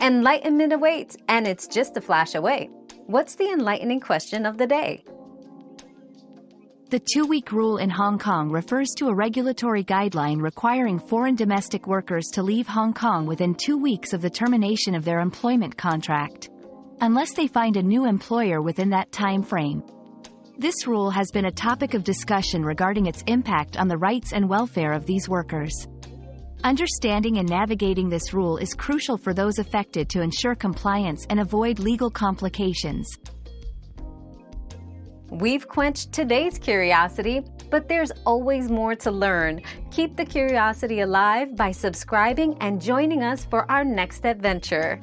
Enlightenment awaits, and it's just a flash away. What's the enlightening question of the day? The two-week rule in Hong Kong refers to a regulatory guideline requiring foreign domestic workers to leave Hong Kong within two weeks of the termination of their employment contract. Unless they find a new employer within that time frame. This rule has been a topic of discussion regarding its impact on the rights and welfare of these workers. Understanding and navigating this rule is crucial for those affected to ensure compliance and avoid legal complications. We've quenched today's curiosity, but there's always more to learn. Keep the curiosity alive by subscribing and joining us for our next adventure.